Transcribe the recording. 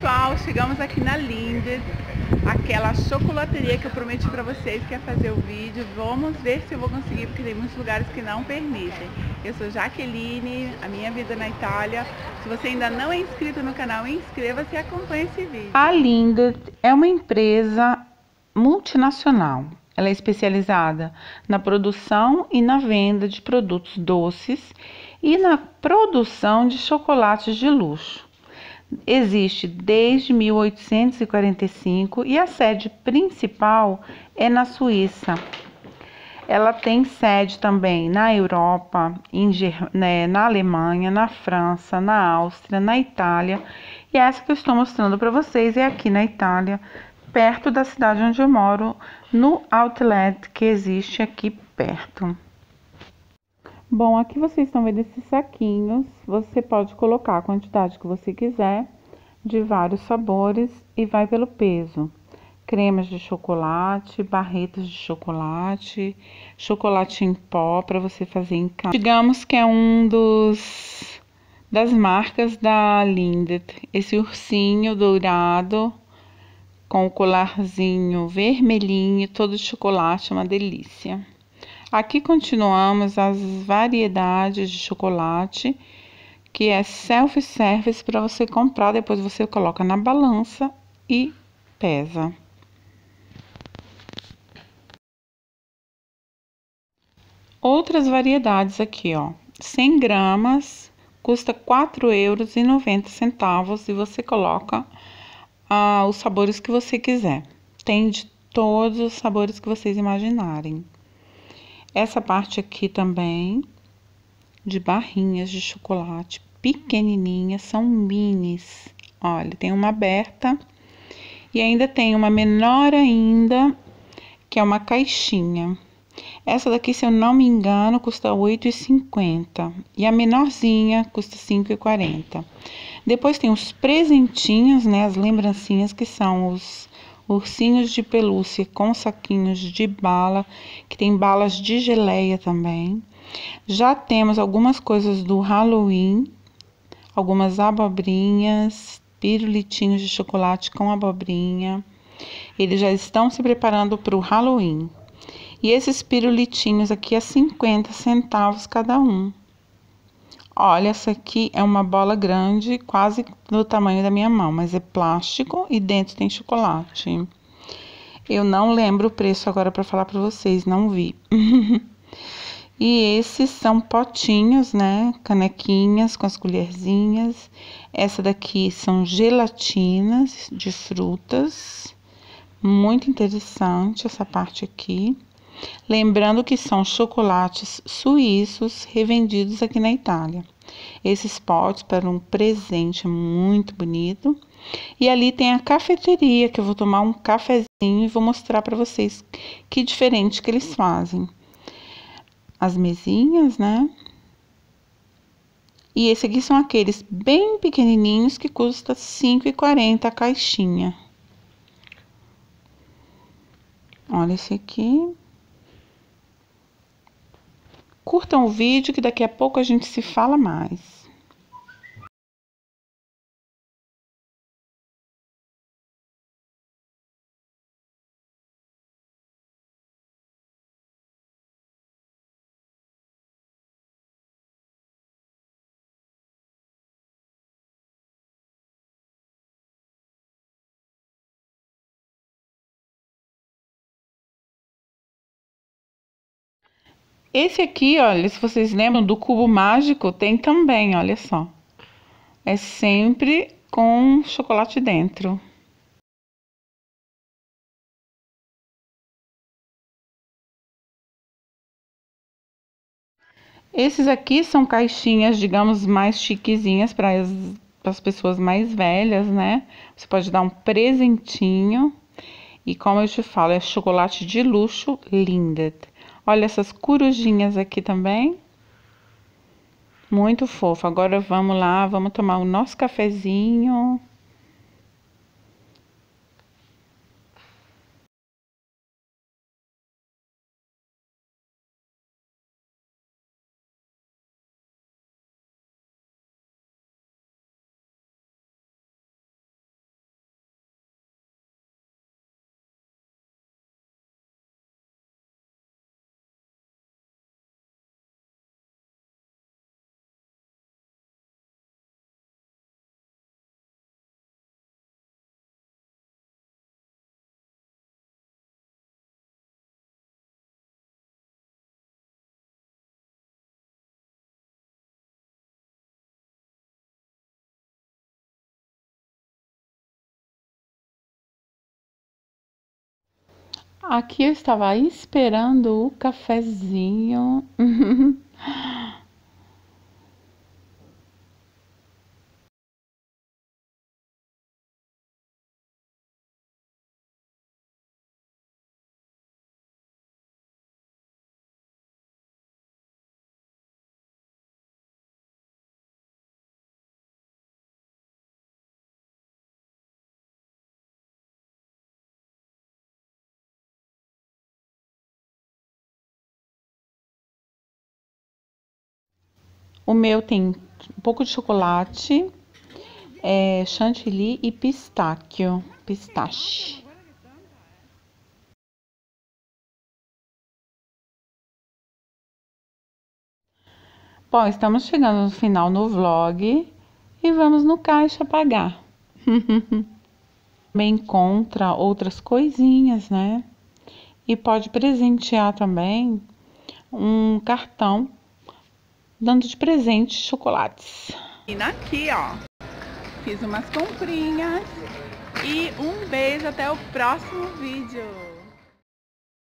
Pessoal, chegamos aqui na Lindes, aquela chocolateria que eu prometi para vocês que ia fazer o vídeo. Vamos ver se eu vou conseguir, porque tem muitos lugares que não permitem. Eu sou Jaqueline, a minha vida na Itália. Se você ainda não é inscrito no canal, inscreva-se e acompanhe esse vídeo. A Lindes é uma empresa multinacional. Ela é especializada na produção e na venda de produtos doces e na produção de chocolates de luxo existe desde 1845 e a sede principal é na Suíça. Ela tem sede também na Europa, em, né, na Alemanha, na França, na Áustria, na Itália. E essa que eu estou mostrando para vocês é aqui na Itália, perto da cidade onde eu moro, no outlet que existe aqui perto. Bom, aqui vocês estão vendo esses saquinhos. Você pode colocar a quantidade que você quiser, de vários sabores, e vai pelo peso. Cremas de chocolate, barretas de chocolate, chocolate em pó para você fazer em casa. Digamos que é um dos das marcas da Lindt. Esse ursinho dourado com o colarzinho vermelhinho, todo de chocolate, uma delícia. Aqui continuamos as variedades de chocolate, que é self-service para você comprar, depois você coloca na balança e pesa. Outras variedades aqui, ó. 100 gramas custa R$ 4,90 e você coloca ah, os sabores que você quiser. Tem de todos os sabores que vocês imaginarem. Essa parte aqui também de barrinhas de chocolate pequenininhas, são minis. Olha, tem uma aberta e ainda tem uma menor ainda, que é uma caixinha. Essa daqui, se eu não me engano, custa R$ 8,50 e a menorzinha custa R$ 5,40. Depois tem os presentinhos, né, as lembrancinhas que são os ursinhos de pelúcia com saquinhos de bala, que tem balas de geleia também. Já temos algumas coisas do Halloween, algumas abobrinhas, pirulitinhos de chocolate com abobrinha. Eles já estão se preparando para o Halloween. E esses pirulitinhos aqui é 50 centavos cada um. Olha, essa aqui é uma bola grande, quase do tamanho da minha mão, mas é plástico e dentro tem chocolate. Eu não lembro o preço agora para falar para vocês, não vi. e esses são potinhos, né? Canequinhas com as colherzinhas. Essa daqui são gelatinas de frutas. Muito interessante essa parte aqui. Lembrando que são chocolates suíços revendidos aqui na Itália. Esses potes para um presente muito bonito. E ali tem a cafeteria, que eu vou tomar um cafezinho e vou mostrar para vocês que diferente que eles fazem. As mesinhas, né? E esse aqui são aqueles bem pequenininhos que custa R$ 5,40 a caixinha. Olha esse aqui. Curtam o vídeo que daqui a pouco a gente se fala mais. Esse aqui, olha, se vocês lembram do cubo mágico, tem também, olha só. É sempre com chocolate dentro. Esses aqui são caixinhas, digamos, mais chiquezinhas para as, as pessoas mais velhas, né? Você pode dar um presentinho. E como eu te falo, é chocolate de luxo Lindt. Olha essas corujinhas aqui também. Muito fofo. Agora vamos lá, vamos tomar o nosso cafezinho. Aqui eu estava esperando o cafezinho. O meu tem um pouco de chocolate, é, chantilly e pistáquio, pistache. Bom, estamos chegando no final no vlog e vamos no caixa pagar. Também encontra outras coisinhas, né? E pode presentear também um cartão dando de presente chocolates. E aqui, ó, fiz umas comprinhas e um beijo até o próximo vídeo.